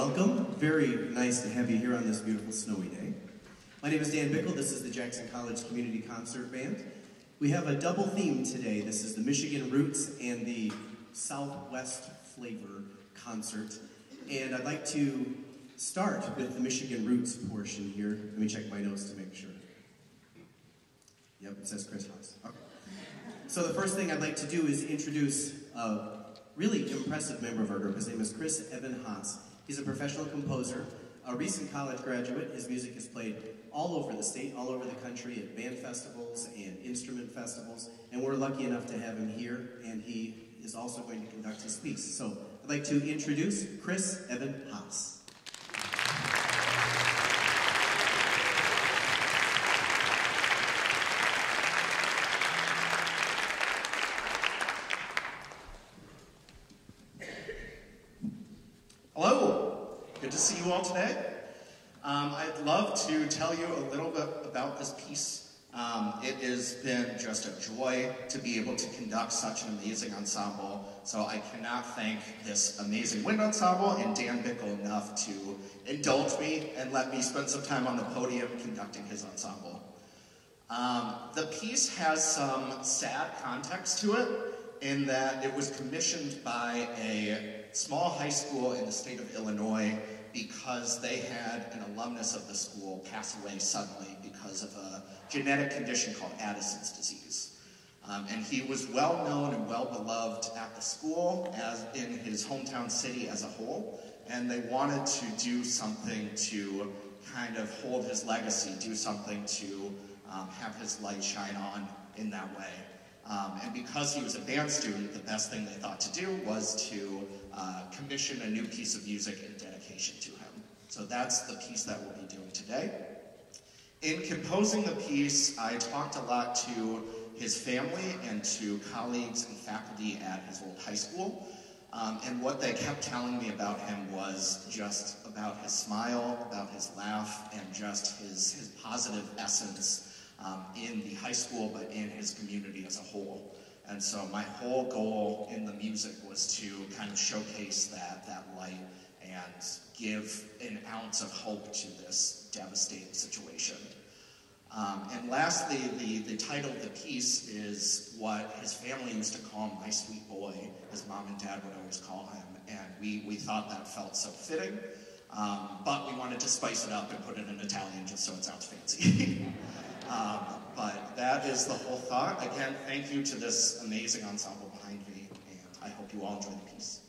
welcome. Very nice to have you here on this beautiful snowy day. My name is Dan Bickle. This is the Jackson College Community Concert Band. We have a double theme today. This is the Michigan Roots and the Southwest Flavor concert. And I'd like to start with the Michigan Roots portion here. Let me check my notes to make sure. Yep, it says Chris Haas. Okay. So the first thing I'd like to do is introduce a really impressive member of our group. His name is Chris Evan Haas. He's a professional composer, a recent college graduate. His music is played all over the state, all over the country at band festivals and instrument festivals, and we're lucky enough to have him here, and he is also going to conduct his piece. So I'd like to introduce Chris Evan Haas. today. Um, I'd love to tell you a little bit about this piece. Um, it has been just a joy to be able to conduct such an amazing ensemble. So I cannot thank this amazing wind ensemble and Dan Bickle enough to indulge me and let me spend some time on the podium conducting his ensemble. Um, the piece has some sad context to it in that it was commissioned by a small high school in the state of Illinois because they had an alumnus of the school pass away suddenly because of a genetic condition called Addison's disease. Um, and he was well known and well beloved at the school as in his hometown city as a whole. And they wanted to do something to kind of hold his legacy, do something to um, have his light shine on in that way. Um, and because he was a band student, the best thing they thought to do was to uh, commission a new piece of music in dedication to him. So that's the piece that we'll be doing today. In composing the piece, I talked a lot to his family and to colleagues and faculty at his old high school. Um, and what they kept telling me about him was just about his smile, about his laugh, and just his, his positive essence um, in the high school, but in his community as a whole. And so my whole goal in the music was to kind of showcase that, that light and give an ounce of hope to this devastating situation. Um, and lastly, the, the title of the piece is what his family used to call my sweet boy. His mom and dad would always call him. And we, we thought that felt so fitting. Um, but we wanted to spice it up and put it in Italian just so it sounds fancy. Um, but that is the whole thought. Again, thank you to this amazing ensemble behind me, and I hope you all enjoy the piece.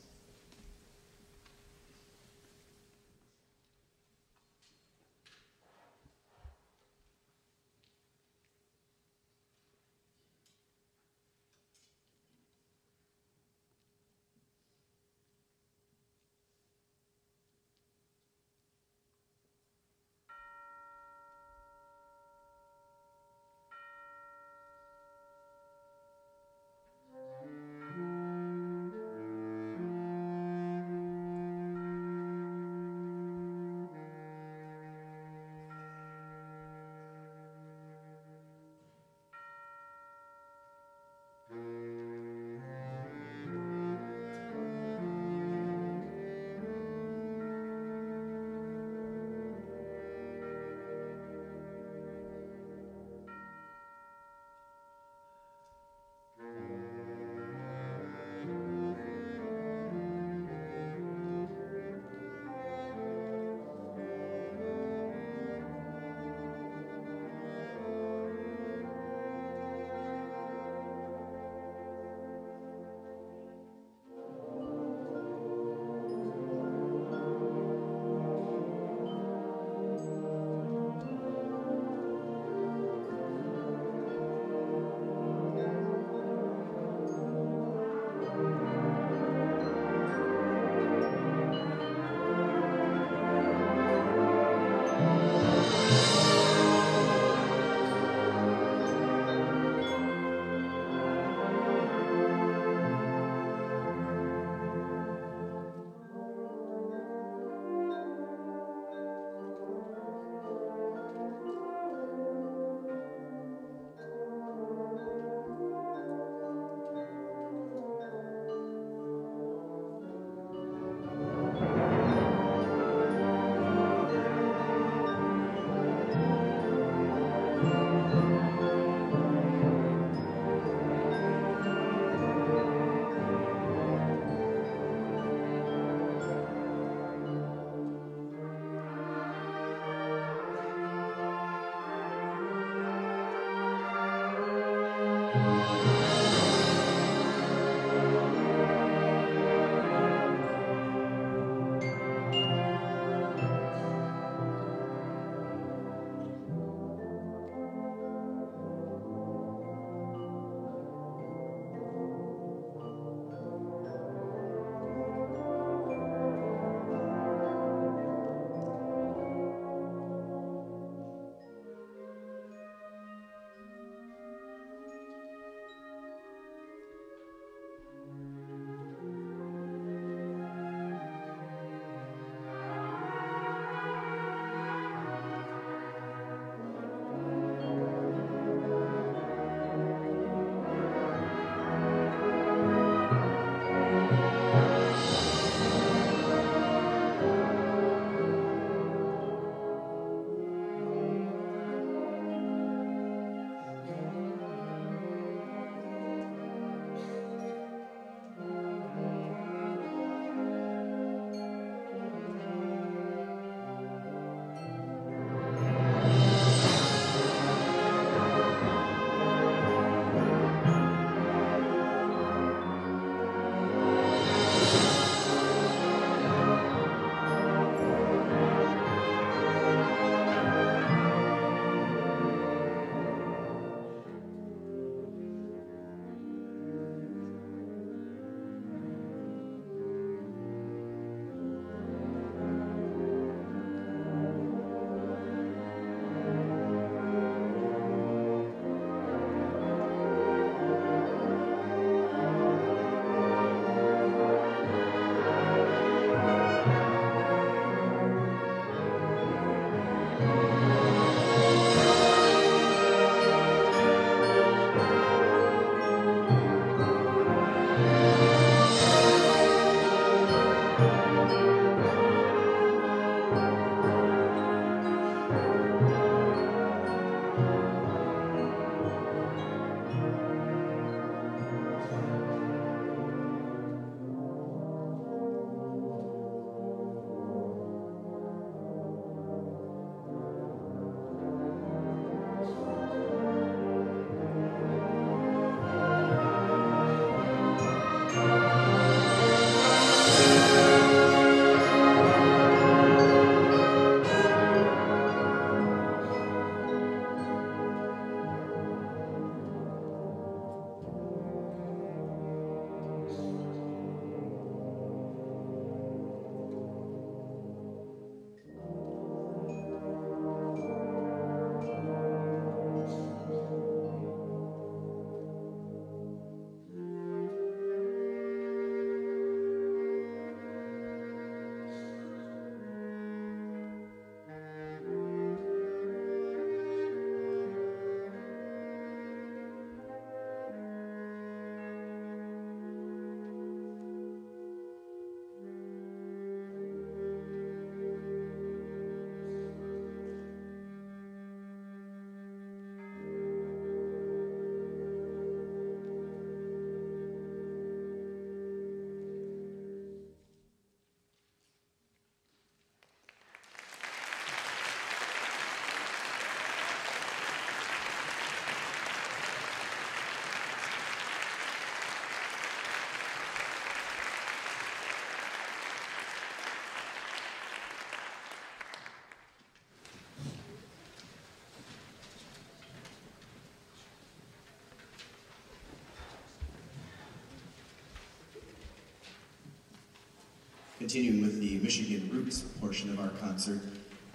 Continuing with the Michigan Roots portion of our concert,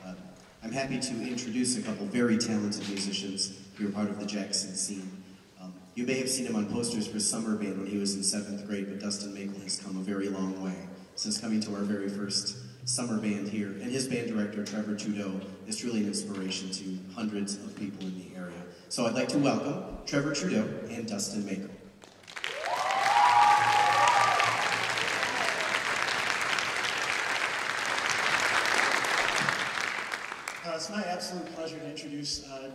uh, I'm happy to introduce a couple very talented musicians who are part of the Jackson scene. Um, you may have seen him on posters for Summer Band when he was in seventh grade, but Dustin Makel has come a very long way since coming to our very first summer band here. And his band director, Trevor Trudeau, is truly an inspiration to hundreds of people in the area. So I'd like to welcome Trevor Trudeau and Dustin Makel. it's my absolute pleasure to introduce uh,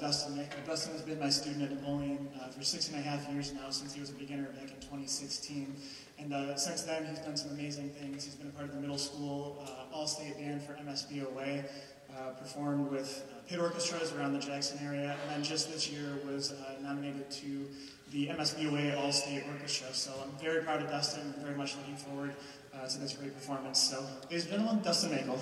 Dustin has been my student at Napoleon uh, for six and a half years now, since he was a beginner back in 2016. And uh, since then, he's done some amazing things. He's been a part of the middle school uh, all-state band for MSBOA, uh, performed with uh, pit orchestras around the Jackson area, and then just this year was nominated to the MSBOA All-State Orchestra. So I'm very proud of Dustin and very much looking forward uh, to this great performance. So, ladies and gentlemen, Dustin Makel.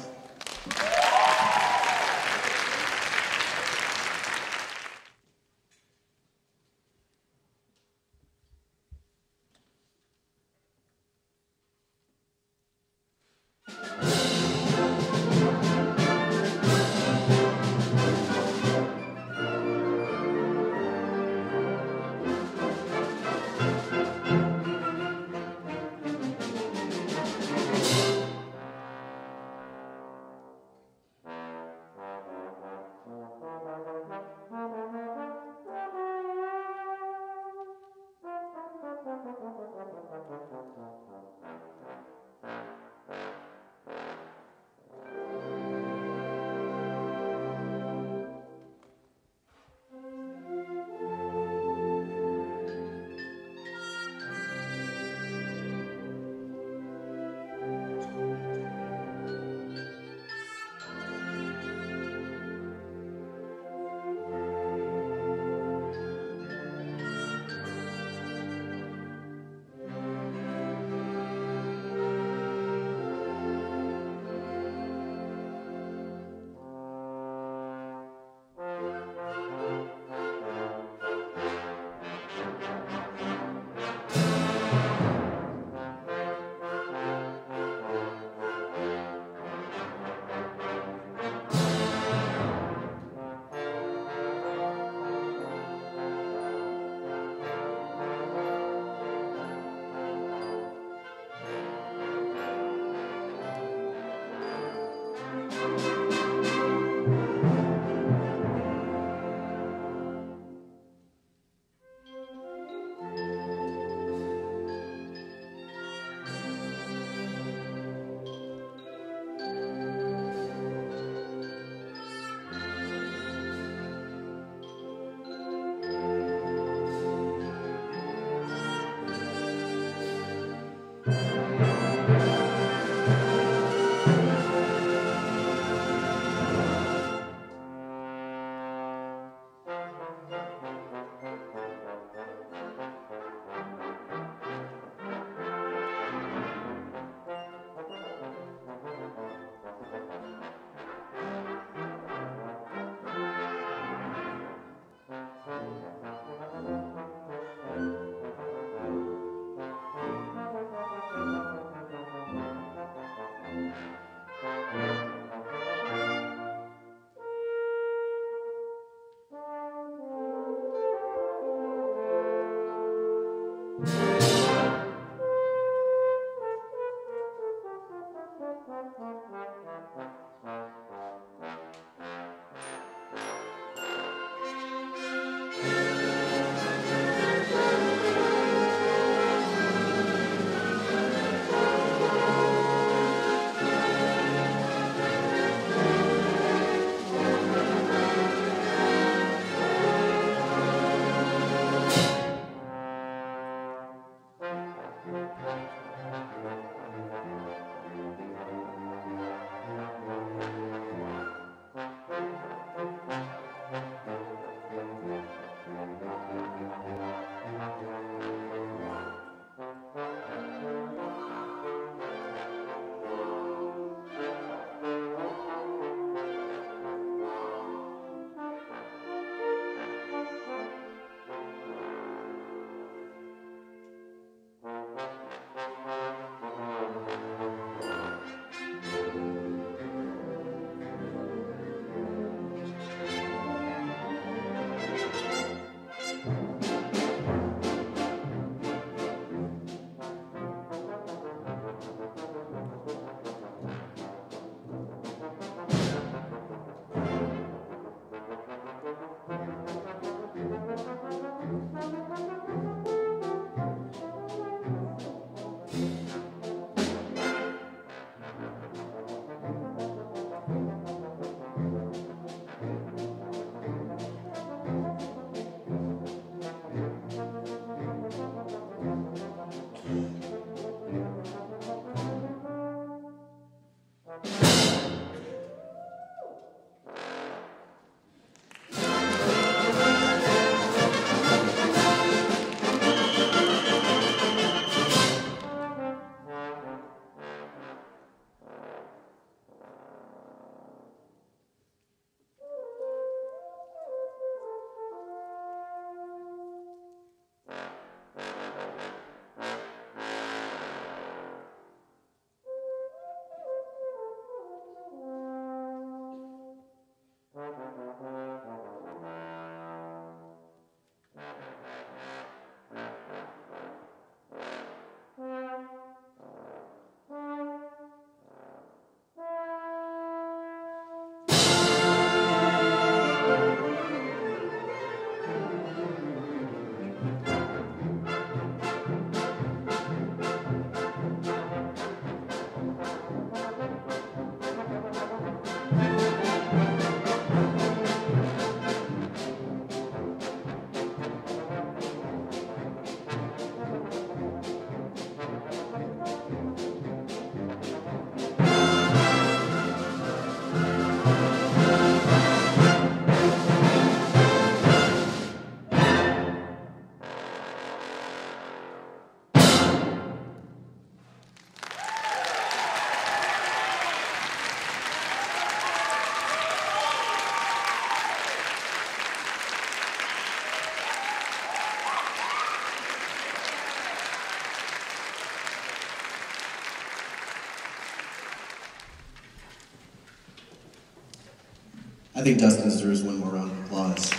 I think Dustin deserves one more round of applause.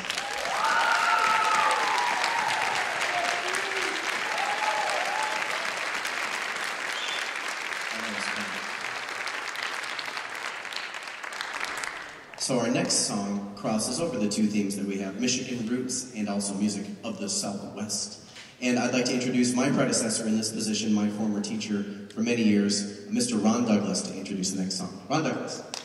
So our next song crosses over the two themes that we have, Michigan roots and also music of the Southwest. And I'd like to introduce my predecessor in this position, my former teacher for many years, Mr. Ron Douglas, to introduce the next song. Ron Douglas.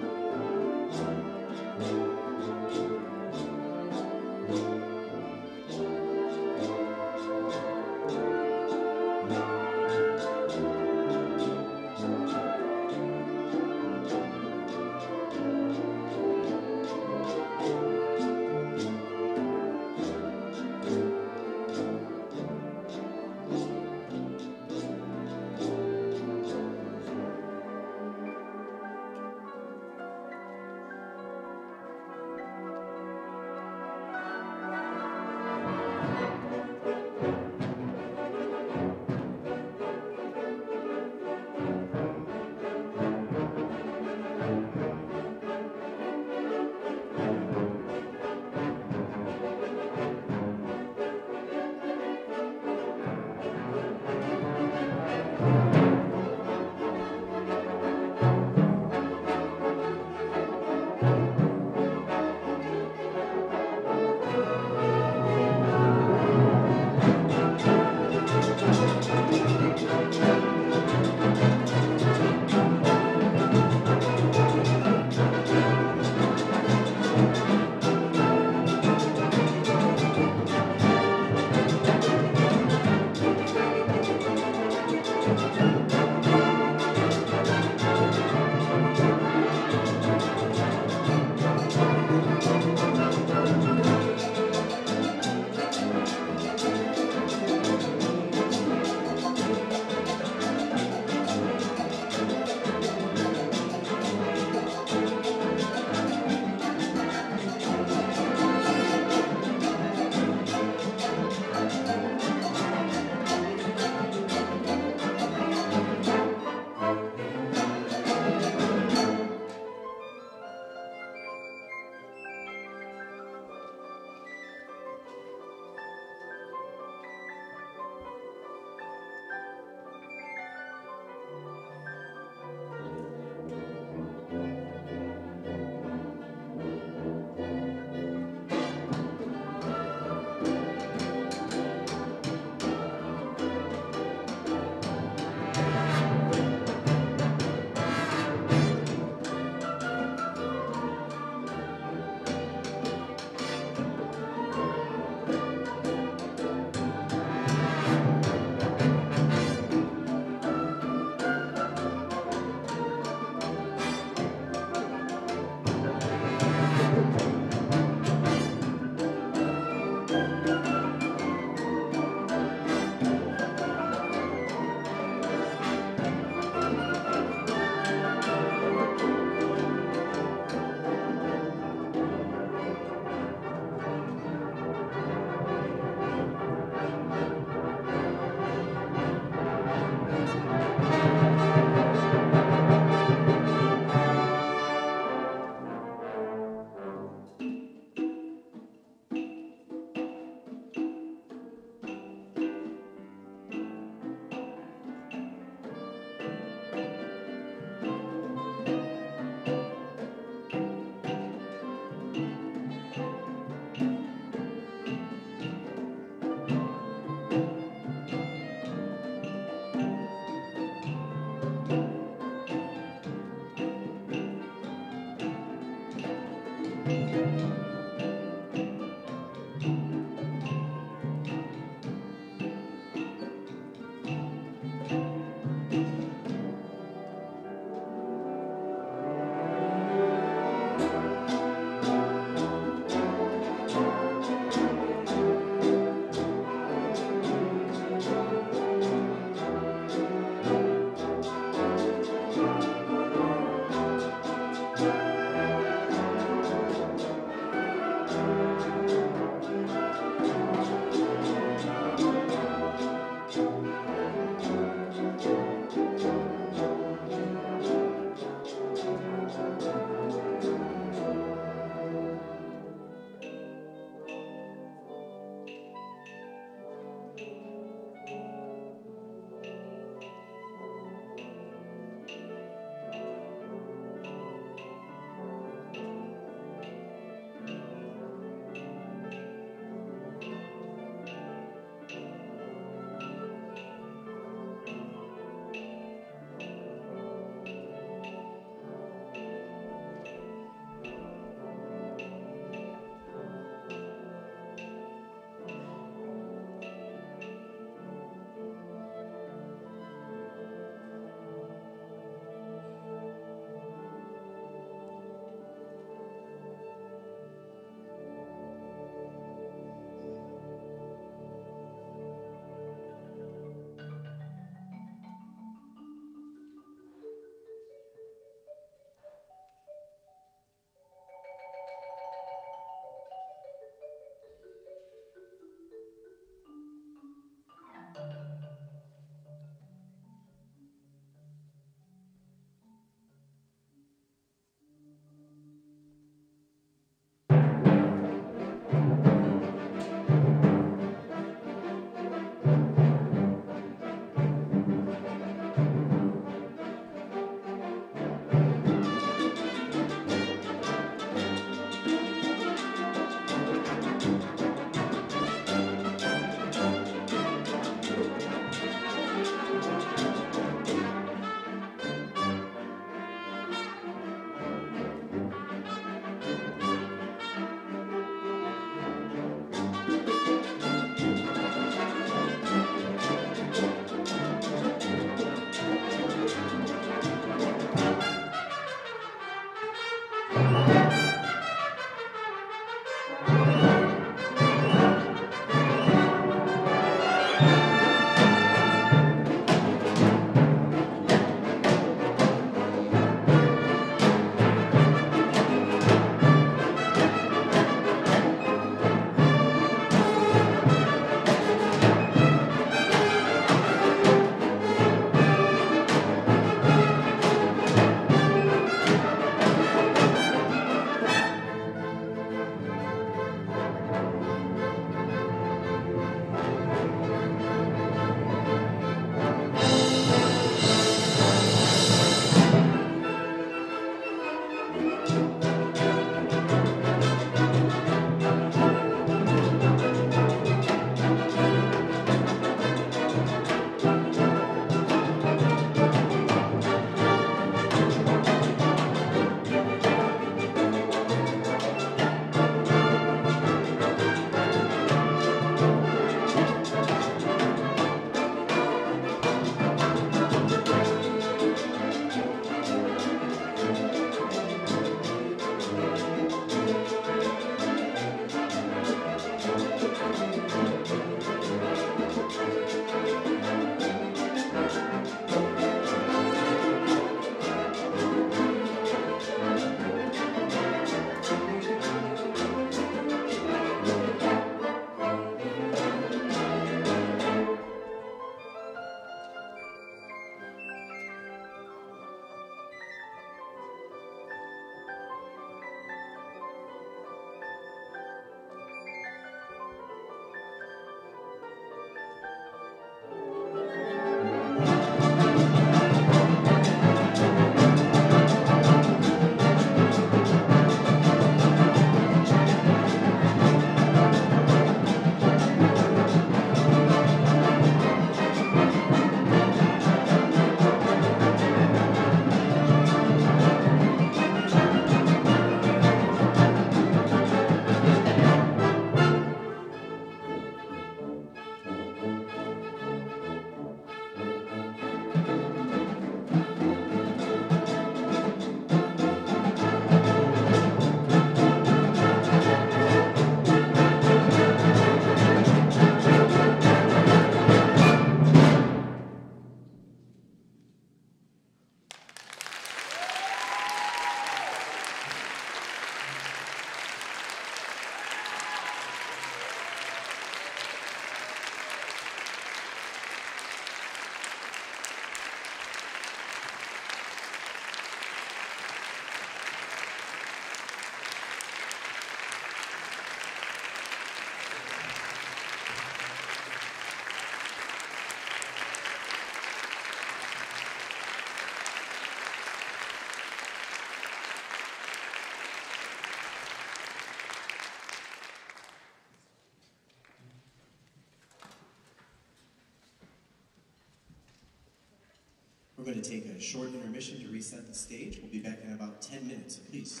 We're going to take a short intermission to reset the stage. We'll be back in about 10 minutes, please.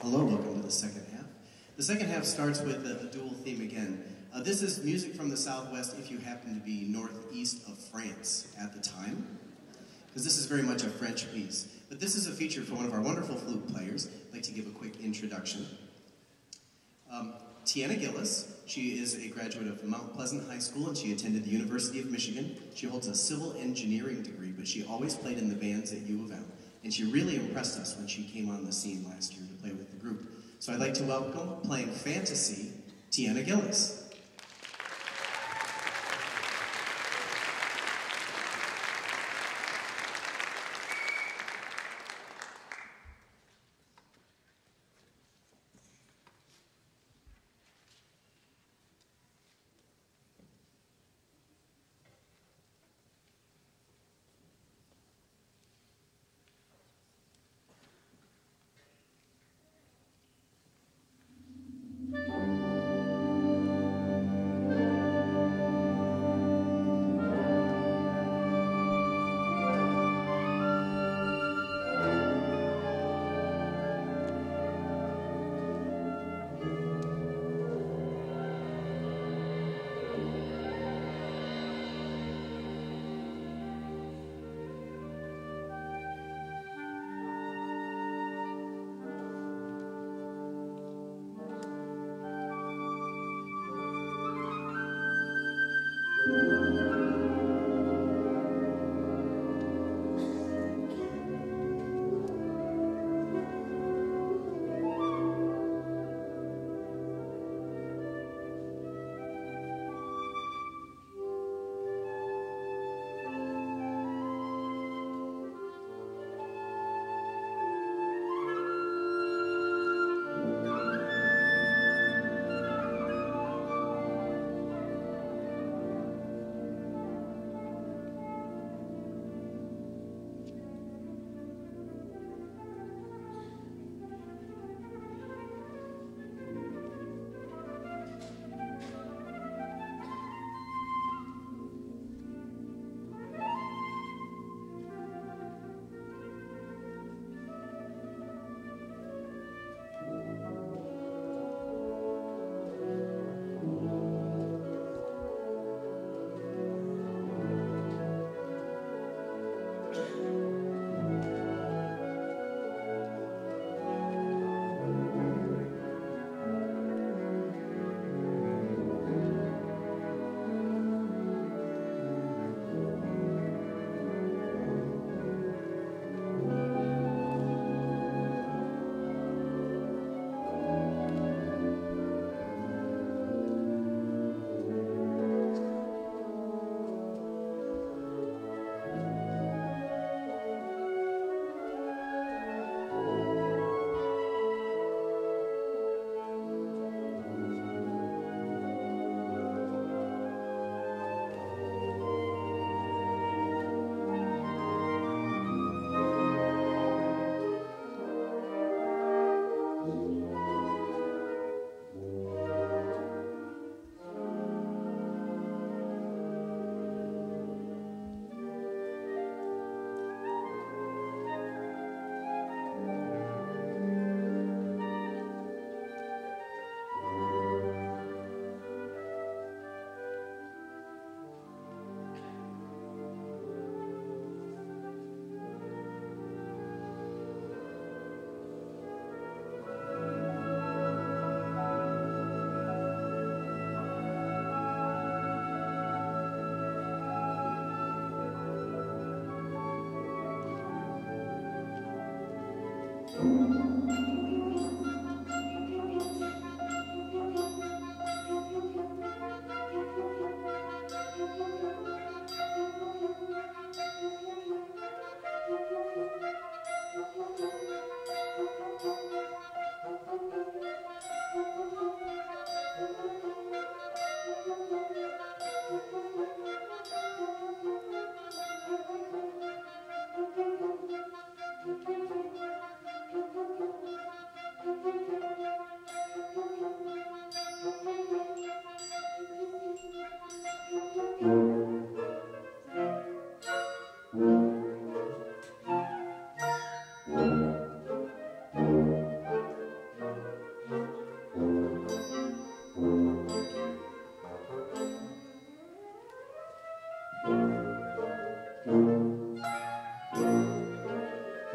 Hello, welcome to the second half. The second half starts with a, a dual theme again. Uh, this is music from the Southwest if you happen to be northeast of France at the time, because this is very much a French piece. But this is a feature for one of our wonderful flute players. I'd like to give a quick introduction. Um, Tiana Gillis, she is a graduate of Mount Pleasant High School and she attended the University of Michigan. She holds a civil engineering degree, but she always played in the bands at U of M. And she really impressed us when she came on the scene last year to play with the group. So I'd like to welcome, playing Fantasie, Tiana Gillis.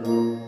Gianna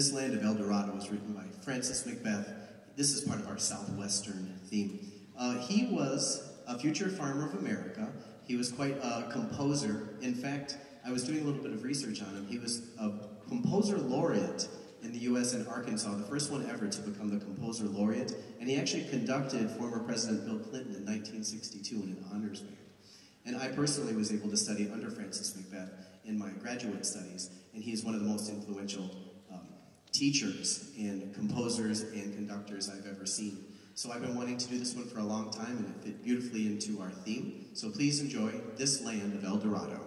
This Land of El Dorado was written by Francis McBeth. This is part of our Southwestern theme. Uh, he was a future farmer of America. He was quite a composer. In fact, I was doing a little bit of research on him. He was a composer laureate in the U.S. and Arkansas, the first one ever to become the composer laureate. And he actually conducted former President Bill Clinton in 1962 in an honors band. And I personally was able to study under Francis McBeth in my graduate studies, and he's one of the most influential teachers and composers and conductors I've ever seen. So I've been wanting to do this one for a long time, and it fit beautifully into our theme. So please enjoy This Land of El Dorado.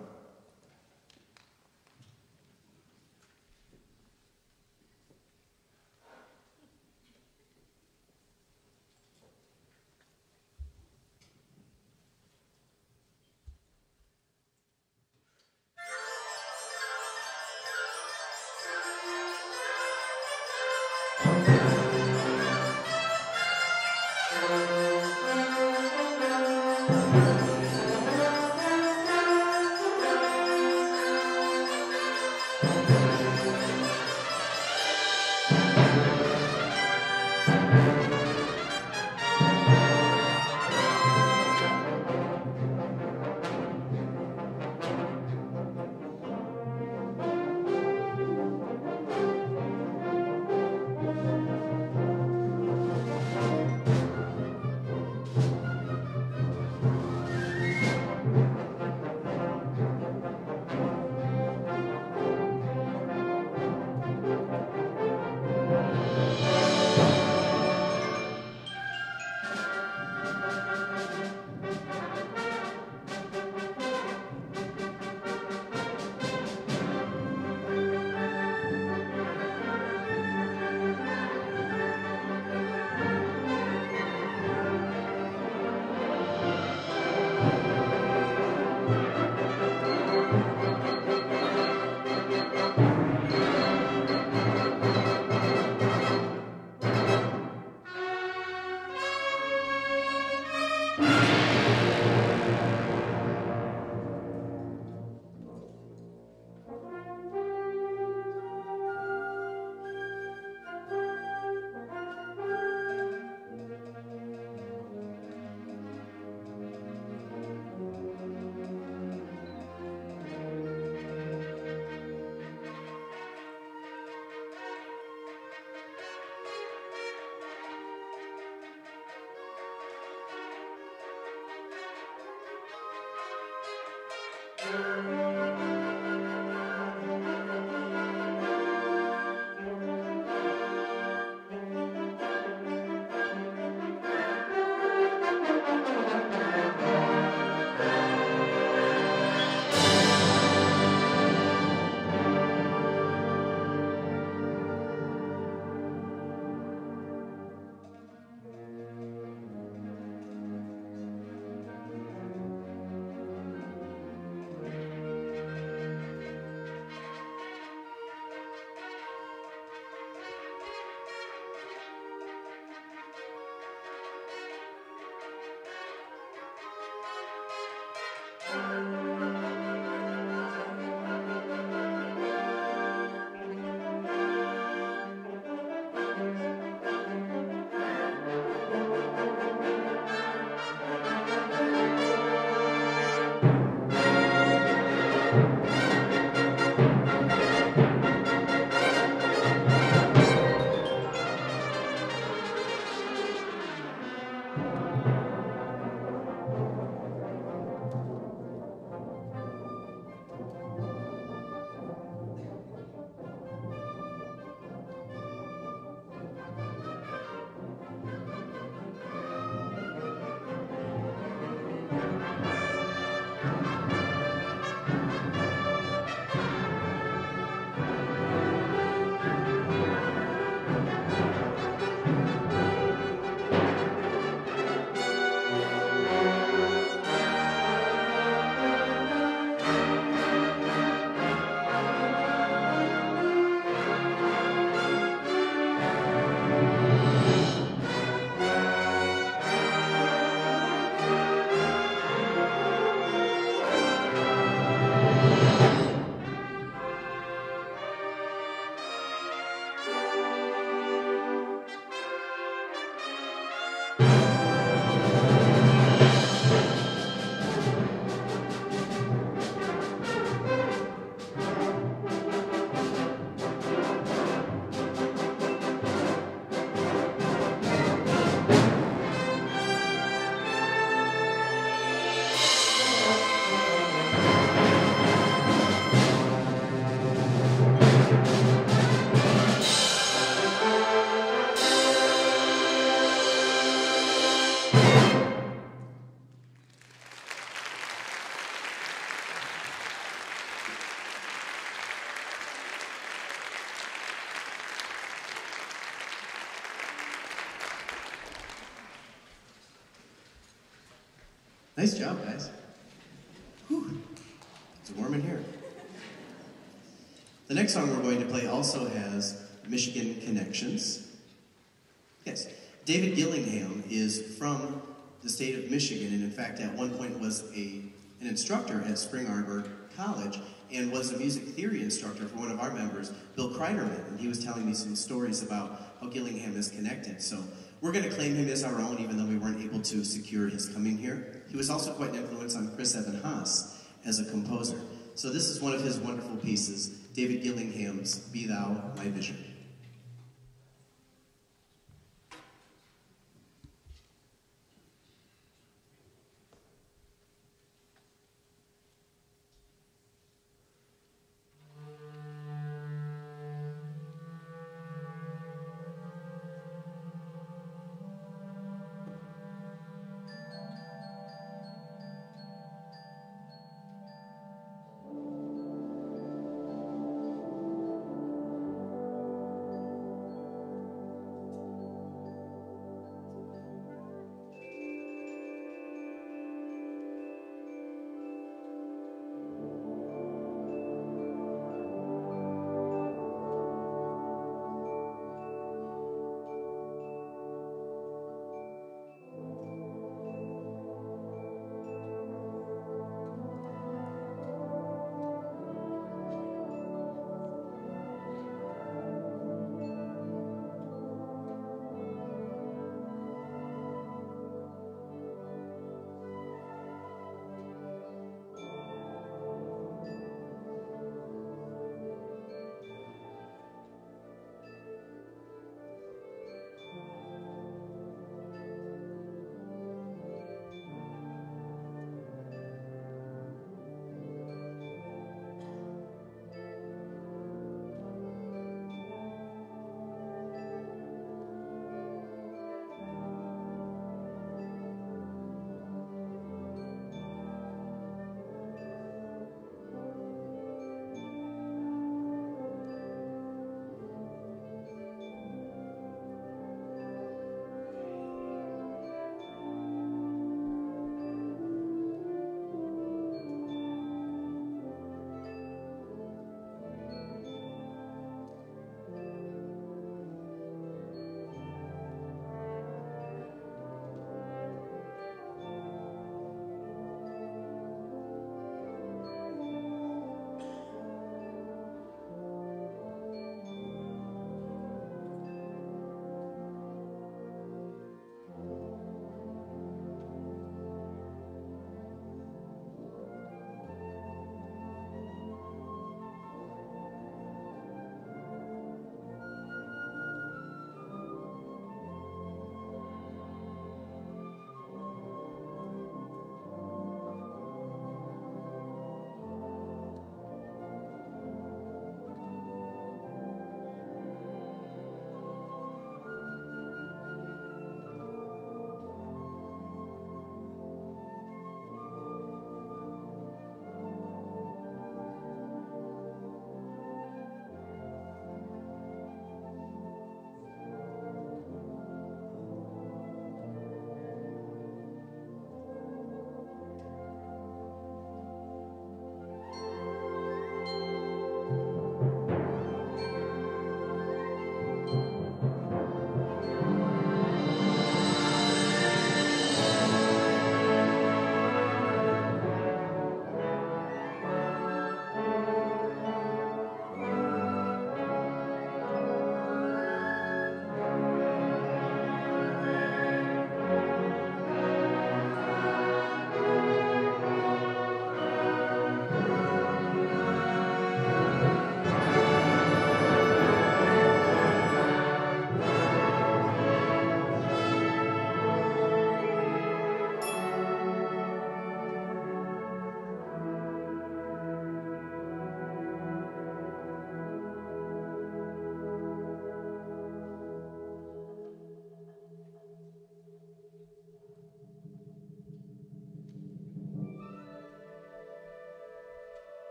Nice job, guys. Whew. It's warm in here. The next song we're going to play also has Michigan connections. Yes, David Gillingham is from the state of Michigan, and in fact, at one point was a, an instructor at Spring Arbor College and was a music theory instructor for one of our members, Bill Kreiderman, and he was telling me some stories about how Gillingham is connected. So we're going to claim him as our own, even though we weren't able to secure his coming here. He was also quite an influence on Chris Evan Haas as a composer. So this is one of his wonderful pieces, David Gillingham's Be Thou My Vision.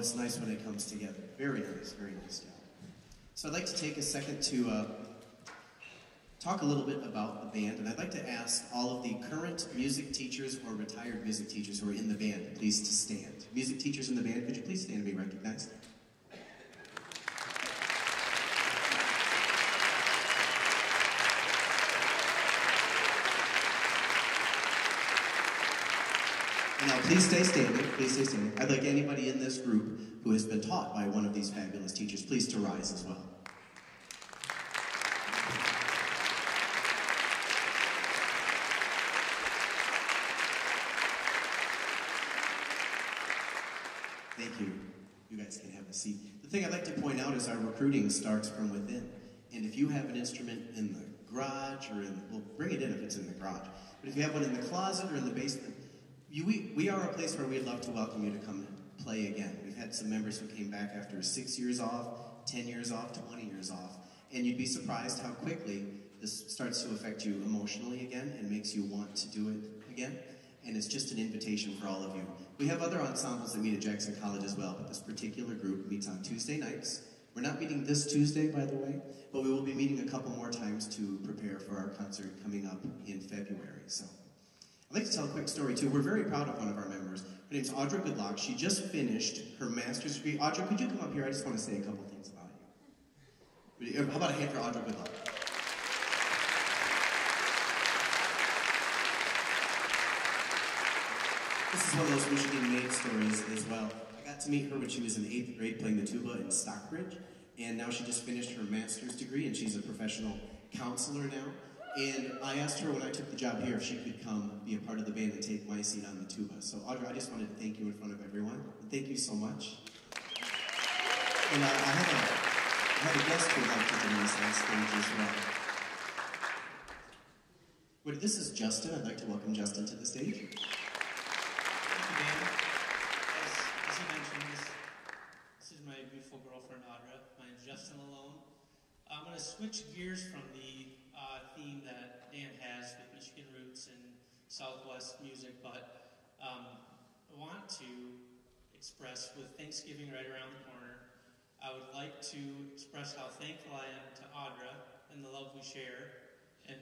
It's nice when it comes together. Very nice, very nice job. So I'd like to take a second to uh, talk a little bit about the band, and I'd like to ask all of the current music teachers or retired music teachers who are in the band, please to stand. Music teachers in the band, could you please stand and be recognized? And now please stay please stay standing. I'd like anybody in this group who has been taught by one of these fabulous teachers, please to rise as well. Thank you. You guys can have a seat. The thing I'd like to point out is our recruiting starts from within. And if you have an instrument in the garage or in, well, bring it in if it's in the garage. But if you have one in the closet or in the basement, you, we, we are a place where we'd love to welcome you to come play again. We've had some members who came back after six years off, 10 years off, 20 years off. And you'd be surprised how quickly this starts to affect you emotionally again and makes you want to do it again. And it's just an invitation for all of you. We have other ensembles that meet at Jackson College as well, but this particular group meets on Tuesday nights. We're not meeting this Tuesday, by the way, but we will be meeting a couple more times to prepare for our concert coming up in February. So I'd like to tell a quick story too. We're very proud of one of our members. Her name's Audra Goodlock. She just finished her master's degree. Audra, could you come up here? I just want to say a couple things about you. How about a hand for Audra Goodlock? This is one of those Michigan made stories as well. I got to meet her when she was in eighth grade playing the tuba in Stockbridge, and now she just finished her master's degree and she's a professional counselor now. And I asked her when I took the job here if she could come be a part of the band and take my seat on the tuba. So, Audra, I just wanted to thank you in front of everyone. Thank you so much. And I, have a, I have a guest who would like to join us on stage as well. But this is Justin. I'd like to welcome Justin to the stage. Thank you, Dan. As, as he mentioned, this, this is my beautiful girlfriend, Audra. My name's Justin Alone. I'm going to switch gears from Southwest music, but um, I want to express with Thanksgiving right around the corner, I would like to express how thankful I am to Audra and the love we share, and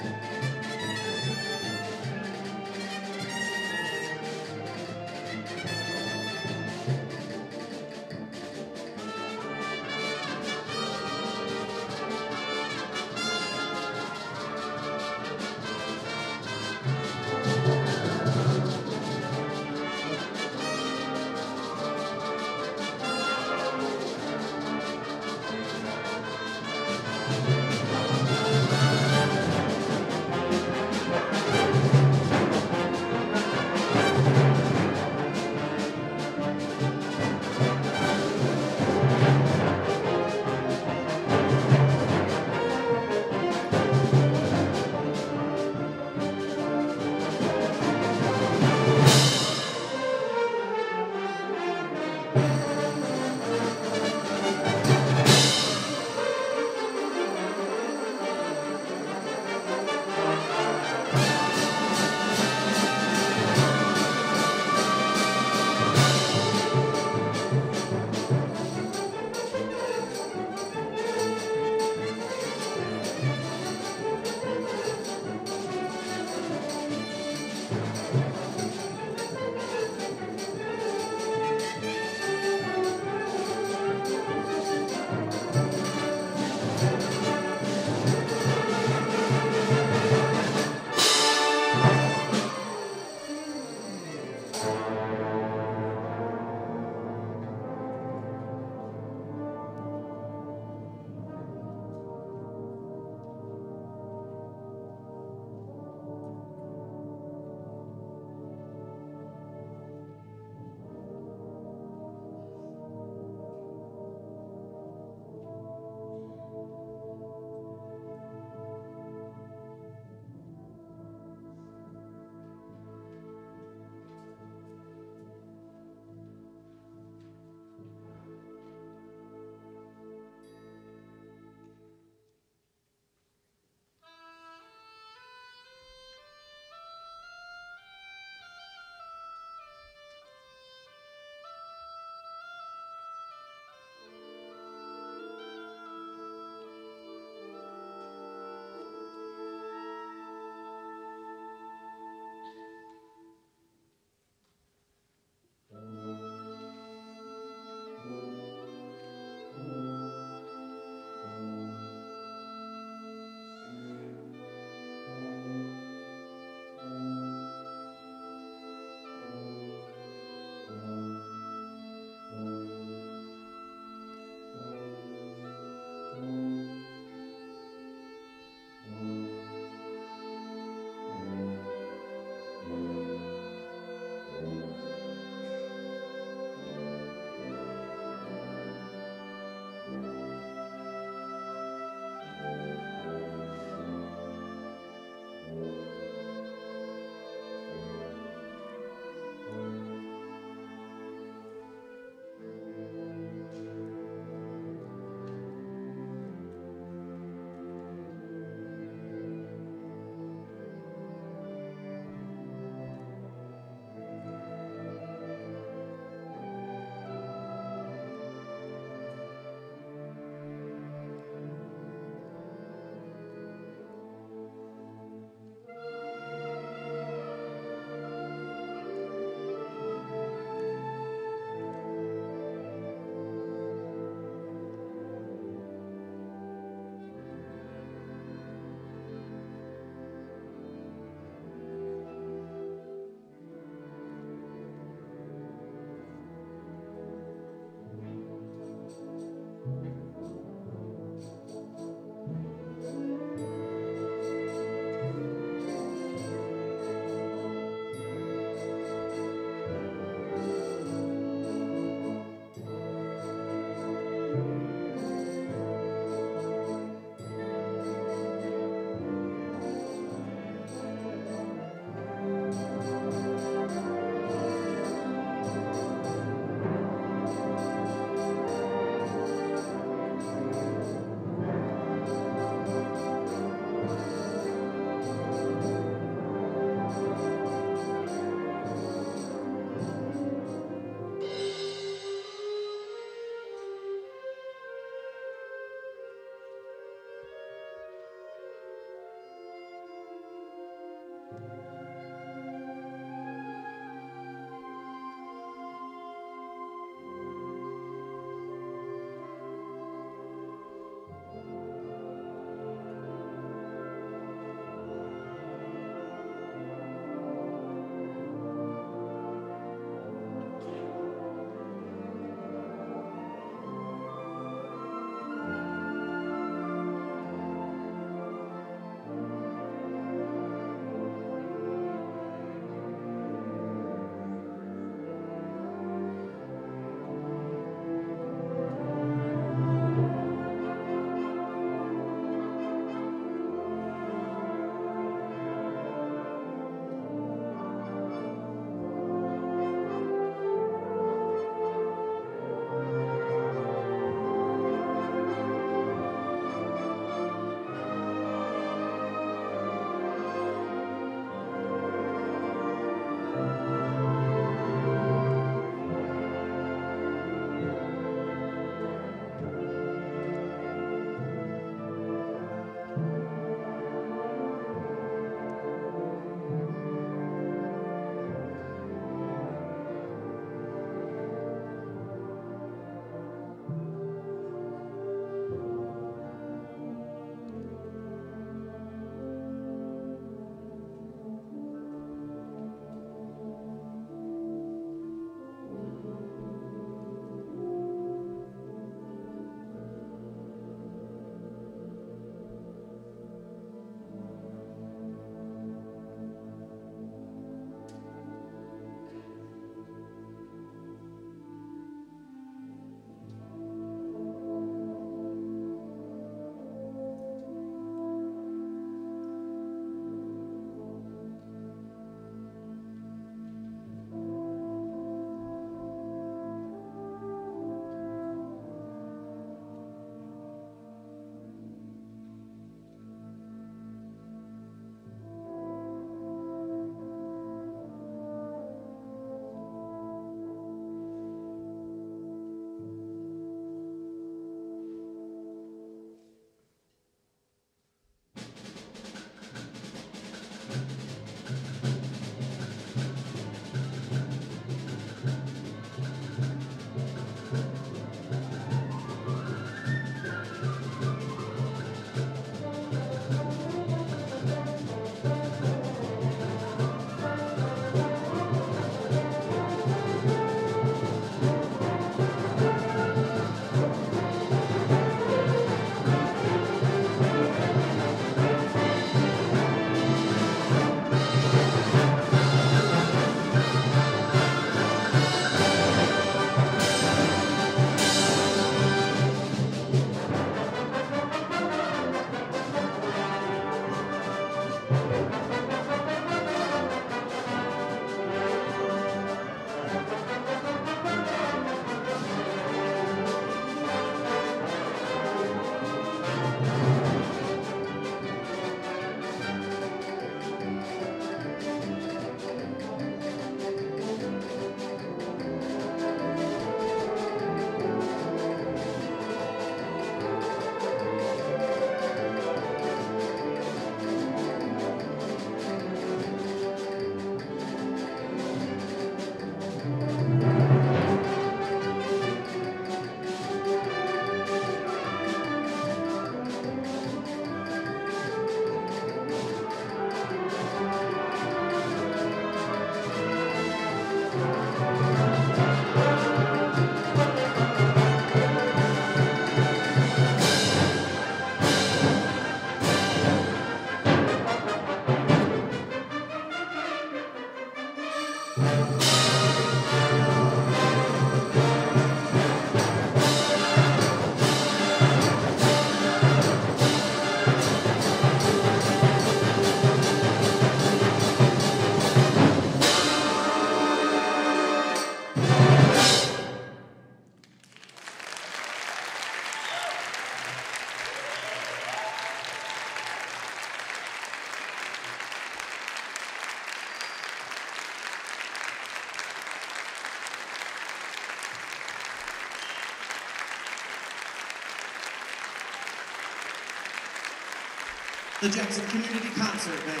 the Jackson Community Concert Band.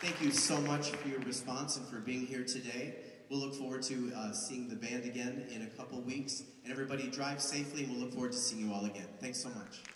Thank you so much for your response and for being here today. We'll look forward to uh, seeing the band again in a couple weeks. And everybody drive safely, and we'll look forward to seeing you all again. Thanks so much.